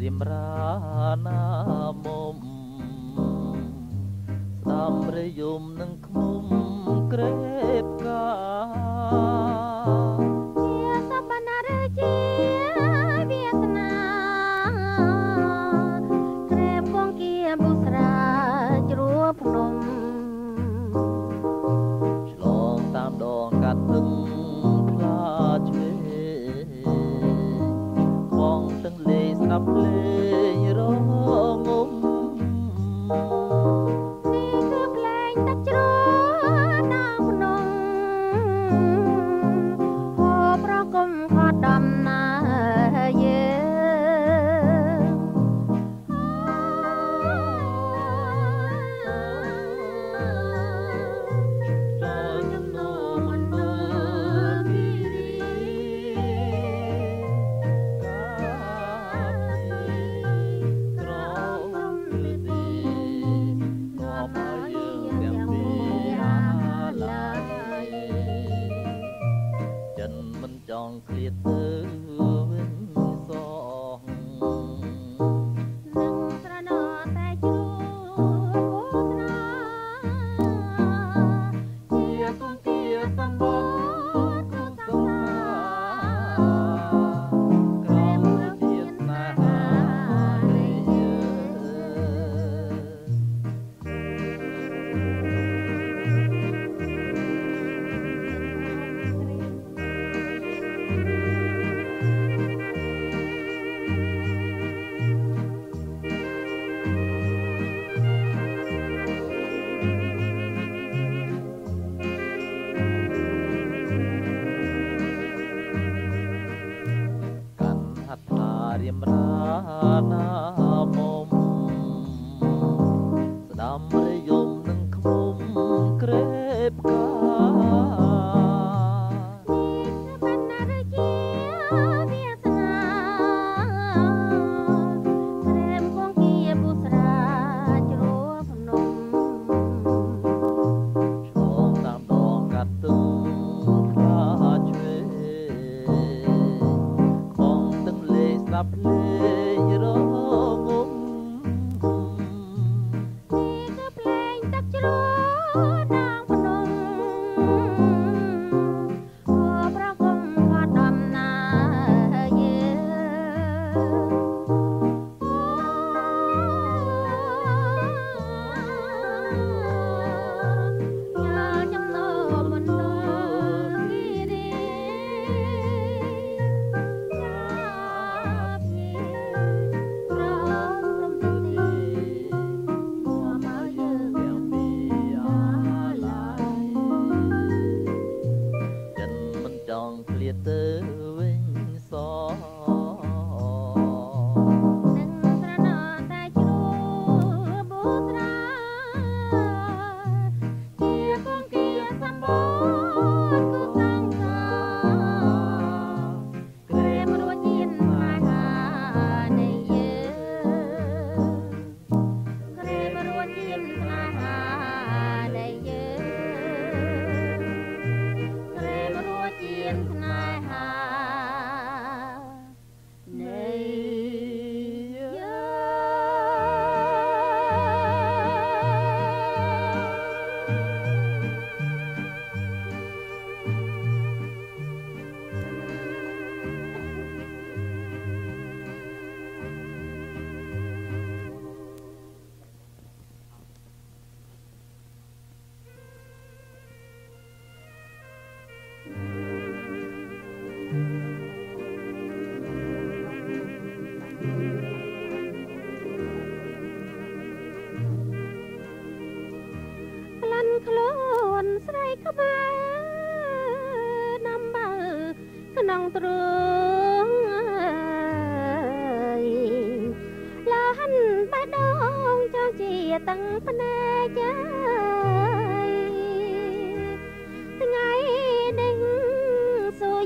ត្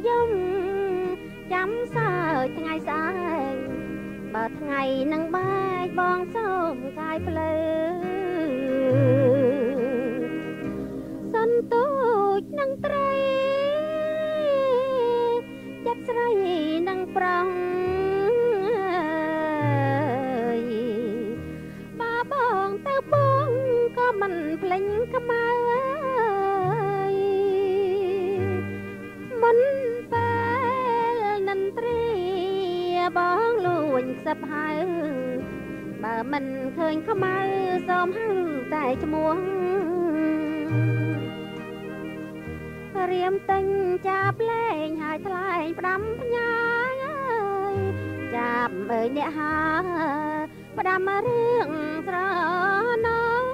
យំចាំសើចថ្ងៃស្អែកបើថ្ងៃនឹងបែកបងសូមកាយភ្លើសន្ទូចនឹងត្រីចិត្តស្រីនឹងប្រង សឹបហៅបើមិនឃើញខ្មៅសូមហៅតែឈ្មោះរៀមទិញចាប់លេងហើយថ្លែងផ្ដាំផ្ញើអើយចាប់អើយអ្នកហាផ្ដាំរឿងស្រណង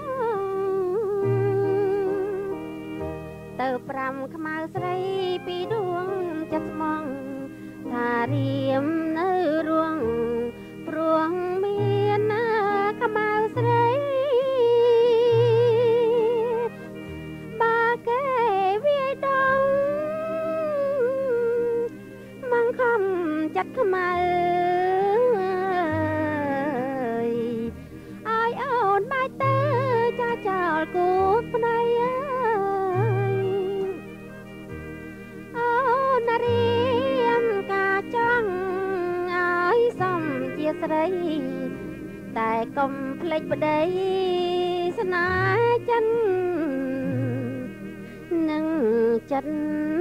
ទៅប្រាំខ្មៅស្រីពីដួងចិត្តស្មងថារៀម ចាត់ខ្មៅអើយអូនបាច់ទៅចាចោលគូប្តីអើយអូនណារៀមការចង់អើយសំជាស្រី តែកុំភ្លេចប្តីស្នេហ៍ចិននឹងចិត្ត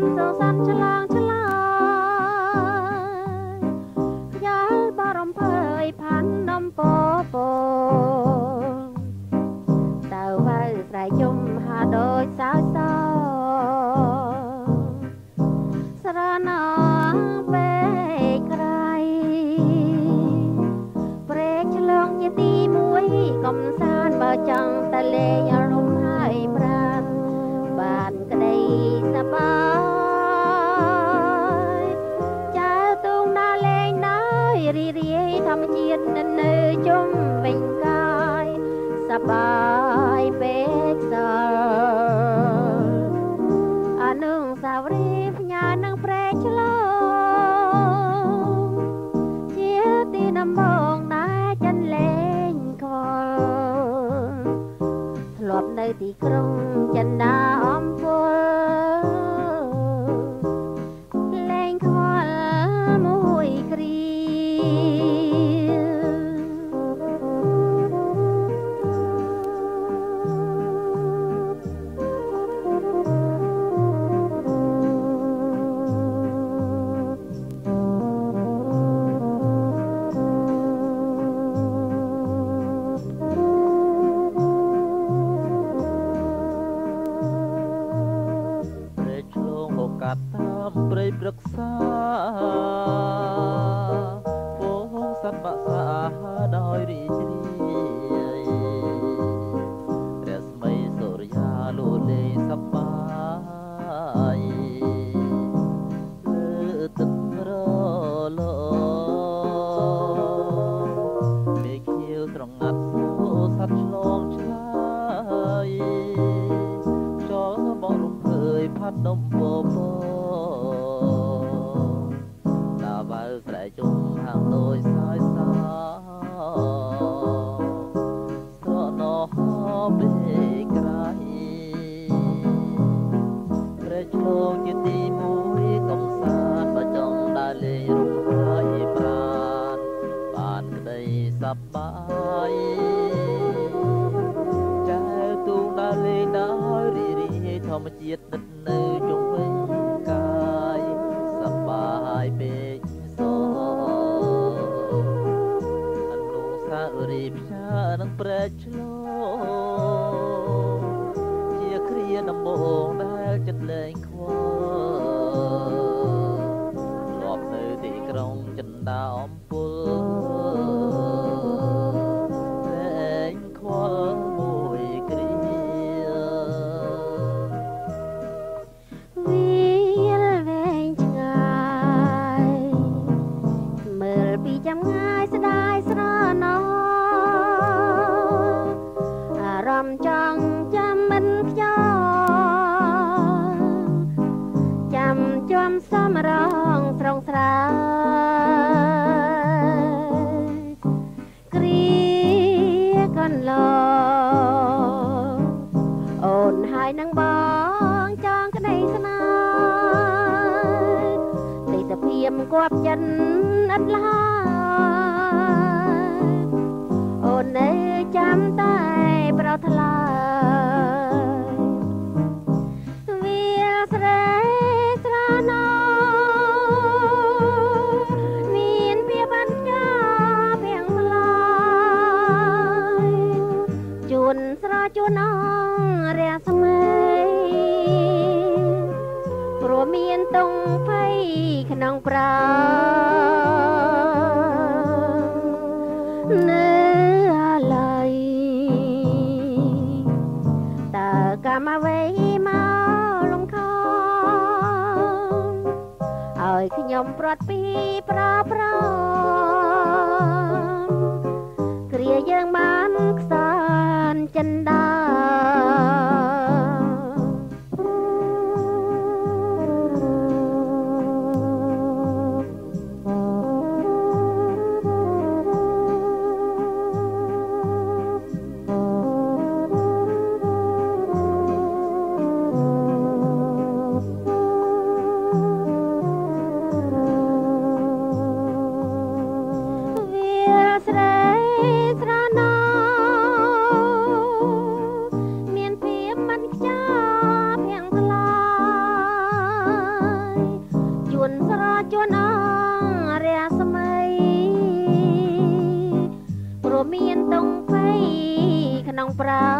pencils up to long love. diệt đất nơ 啦。 ខ្ញុំព្រាត់ពីប្រប្រោ ក្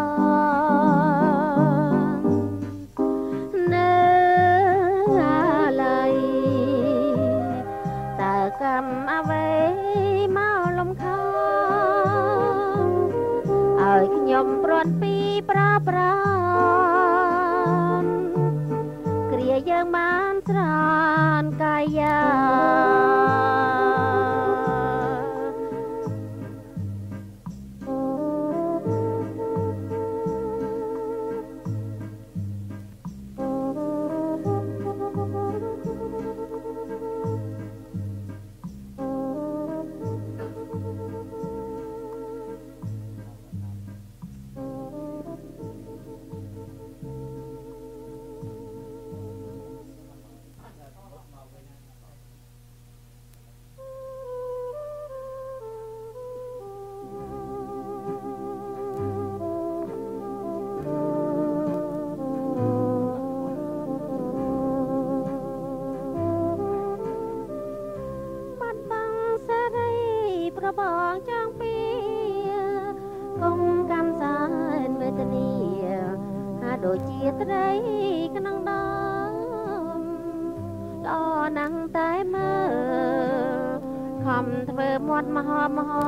មា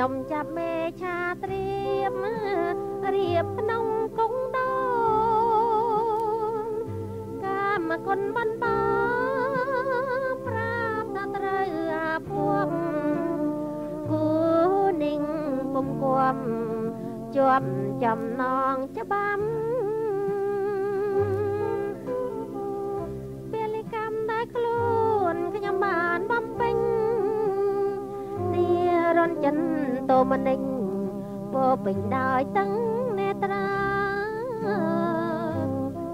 ខ្ញុំចាប់មេឆាត្រៀមរៀបក្នុងគង់ដោនកម្មគុណបានបាប្រាប់ថាត្រូវអាភពគូ ninh ពុំគំជាប់ចំណងច្បាំពេ ពោពេញដោយតឹងនេត្រា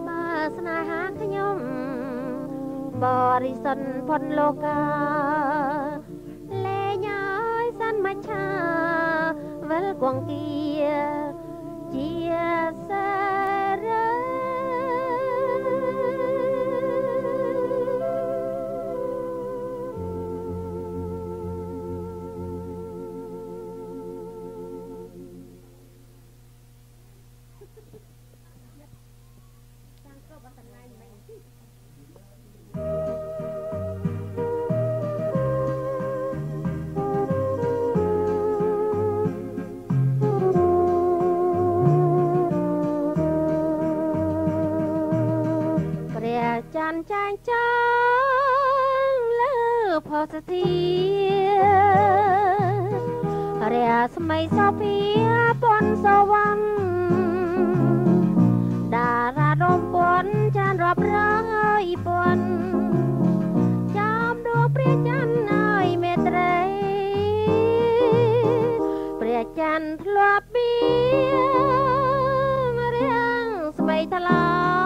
បើស្នេហាខ្ញុំបរិសុទ្ធផុតលោកាលេងឲ្យសន្មច្ឆាវិលគង្គា ច័ន្ទចែងចាំងលើផុសធារះស្មីសភាពន់សវណ្ណតារារំពន់ចានរាប់រយពន់ចាំដួងព្រះច័ន្ទឲ្យមេត្រីព្រះច័ន្ទធ្លាប់បៀងរាំងស្មីថ្លា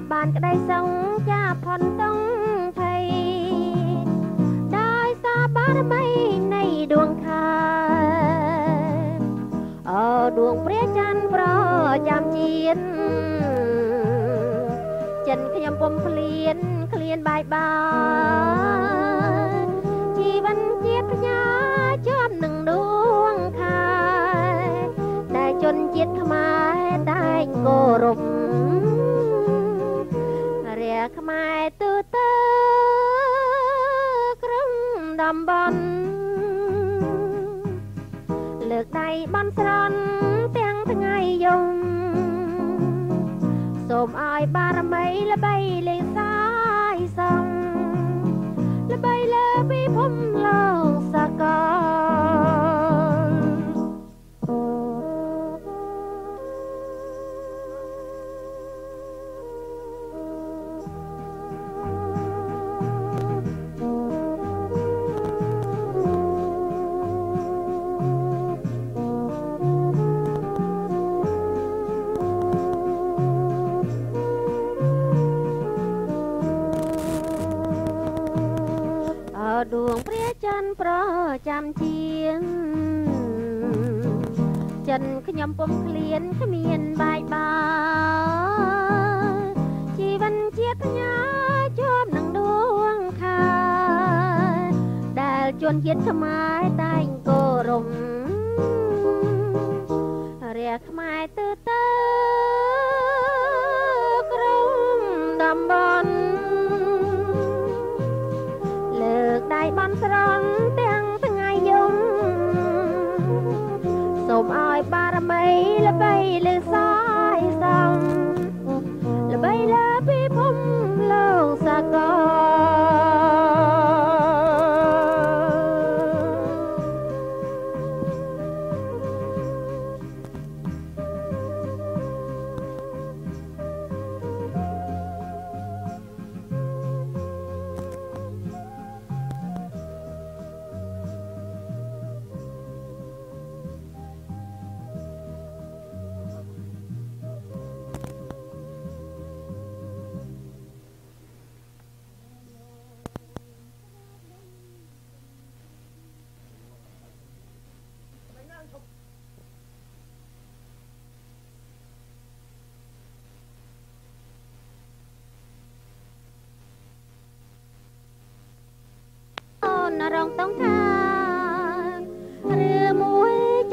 ប់បានក្តីសង្ចាផុនតុងភ័យដោយសារបារមីនៃដួងខែអូដួងព្រះច័ន្ទប្រចាំជាតិចិនខ្ញុំពុំឃ្លានឃ្លានបាយបាយជីវិនជាតិផ្ញើជាប់នឹងដួងខែដែលជនជាតិខ្មែរតែងគោរពរា ខ្មែរទូទៅក្រុមតំបន់លើកដៃបន់ស្រន់ទាំងថ្ងៃយំសូមឲ្យបារមីល្បីលេងសាយសំល្បី ដួងព្រះច័ន្ទប្រចាំជាងចិនខ្ញុំពុំឃ្លានគ្មានបាយបាជីវិនជាតិញាជាប់នឹងដួងខាដែលជនជាតិខ្មែរតែងគោរពរះខ្មែរទៅទៅ ميل بيل صعب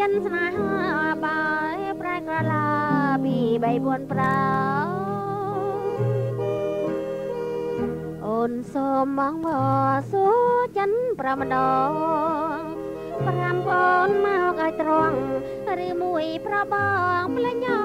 ចិនស្នេហាបាយប្រែក្រឡាពី3 4 5អូនសូមមកមកសួរចិនប្រមដងប្រាំកូនមកឲ្យត្រង់ឬមួយប្របងផ្លញោ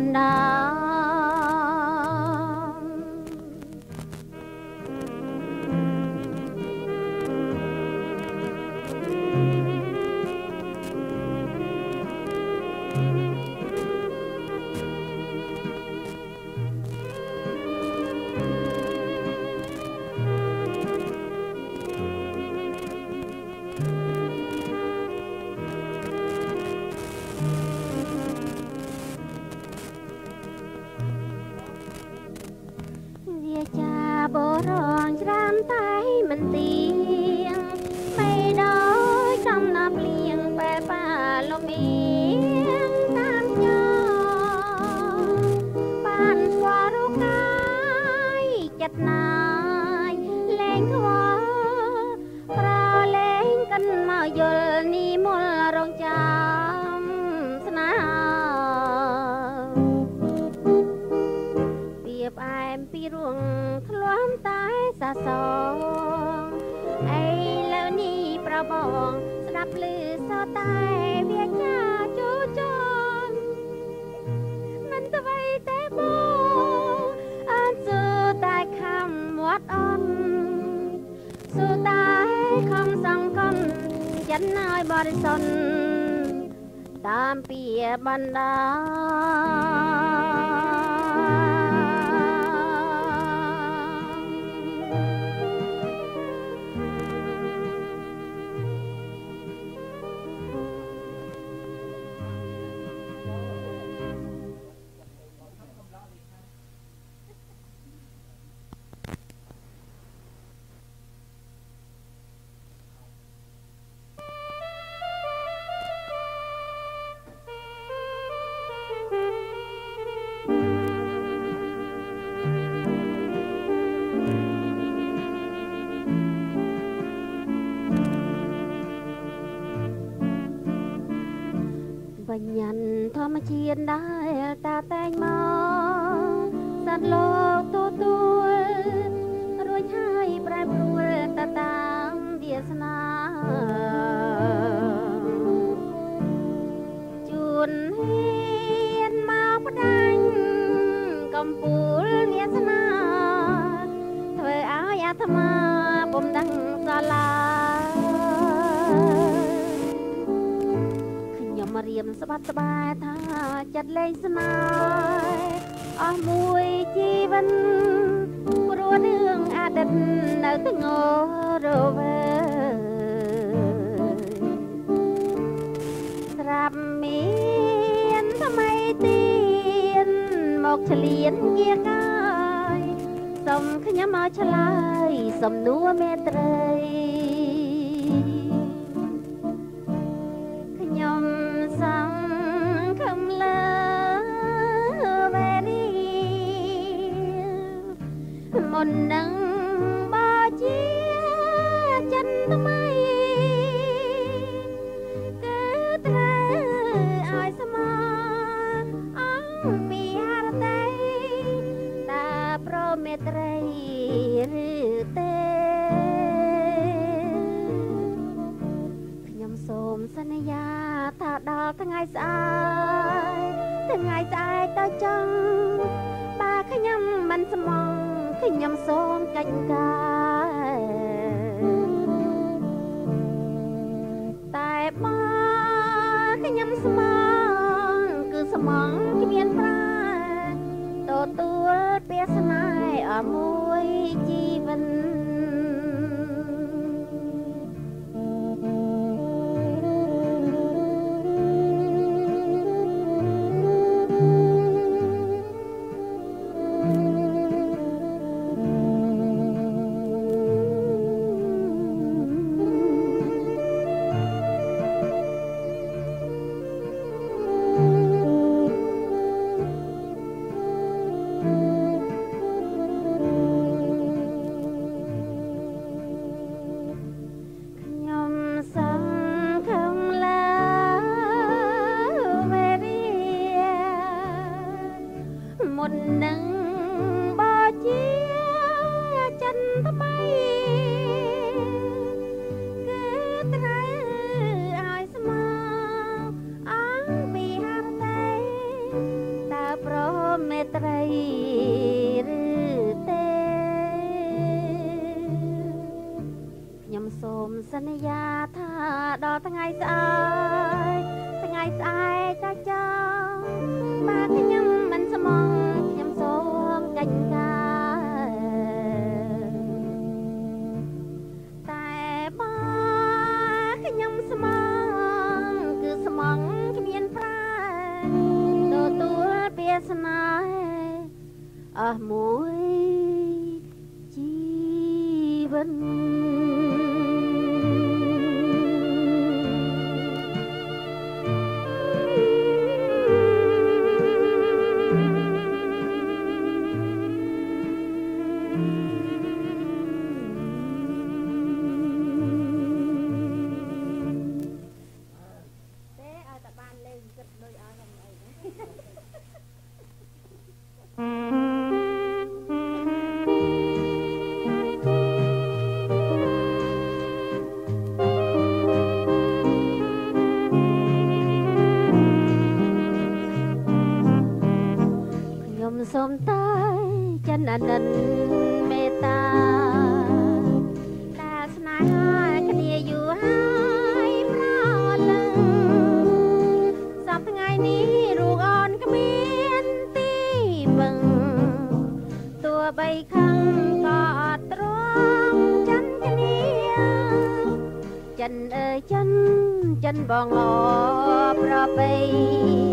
and I. ត់អន់សូតាខំសង្កំចិត្តឲ្យបរិសុទ្ធតាមពីបណ្ដា បញ្ញត្តិធម្មជាតិដែលតាតែងមកសត្វលោកទទួលរួចហើយប្រែប្រួលទៅតាមវាសនាជួនហ៊ានមកផ្ដាច់កំពូលវាសនាធ្វើឲ្យអាត្មាពុំដឹង រៀមស្បាត់ស្បែថាចិត្តលេងស្នេហ៍អស់មួយជីវិតព្រោះរឿងអតីតនៅតែងរវើស្រាប់មានថ្មីទៀតមកឆ្លៀនជាកាយសុំខ្ញុំមកឆ្លើយសំណួរមេត្រី មុន សូមសន្យាថាដល់ថ្ងៃស្អែកថ្ងៃស្អែកក៏ចង់បើខ្ញុំមិនស្មងខ្ញុំសូមកិច្ចការតែបើខ្ញុំស្មងគឺស្មងគ្មានប្រាទទួលពាក្យស្នេហ៍អស់មួយជីវិត បងឡប្របីចិ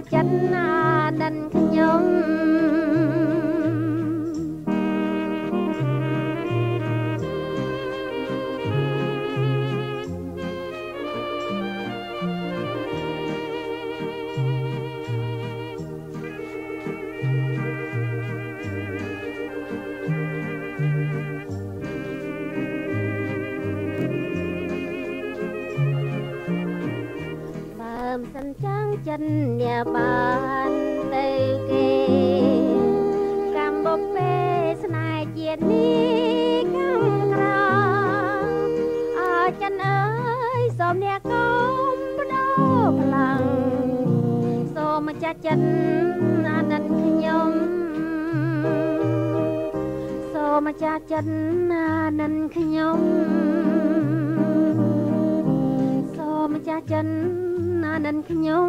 ចាស់ចិនអាណិនខ្ញុំ ចាំងចិនអ្នកបានទៅគេកម្ពុជាស្នេហ៍ជាតិនេះខាងក្រៅអើចិនអើយសូមអ្នកកុំបដោផ្លាំងសូមម្ចាស់ចិនអាណិតខ្ញុំសូមម្ចាស់ចិនអាណិតខ្ញុំសូមម្ចាស់ចិនណា និនខ្ញុំ